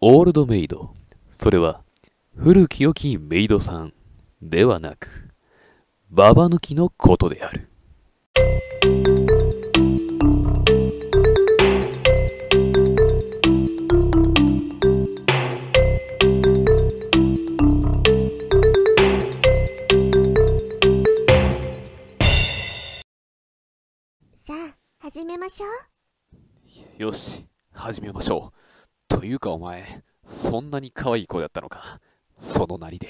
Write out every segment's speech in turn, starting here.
オールドメイド。それは、古き良きメイドさんではなく、ババ抜きのことである。さあ、始めましょう。よし、始めましょう。というかお前、そんなに可愛い子だったのか。そのなりで。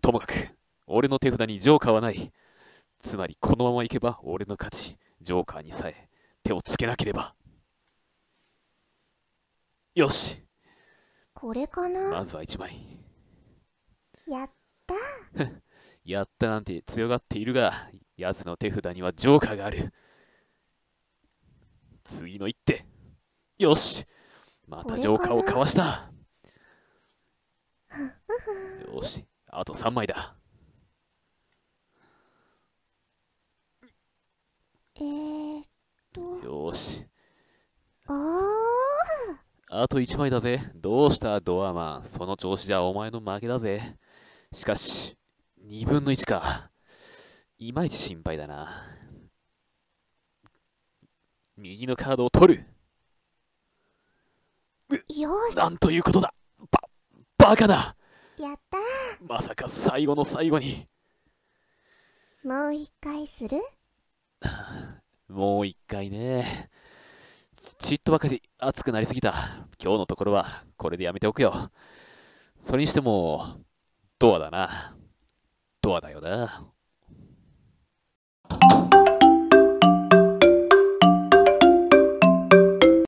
ともかく、俺の手札にジョーカーはない。つまり、このままいけば俺の勝ち。ジョーカーにさえ手をつけなければ。よし、これかな、まずは1枚。やった。やったなんて強がっているが、奴の手札にはジョーカーがある。次の一手。よしまたジョーカーをかわした。よし、あと3枚だ。えーっと、よし、あー。あと1枚だぜ。どうした、ドアマン。その調子じゃお前の負けだぜ。しかし、2分の1か。いまいち心配だな。右のカードを取る。よし。なんということだ。ば、バカだ。やったまさか最後の最後に。ー。もう一回する？もう一回ね。ちっとばかり熱くなりすぎた。今日のところはこれでやめておくよ。それにしても、ドアだな。ドアだよな。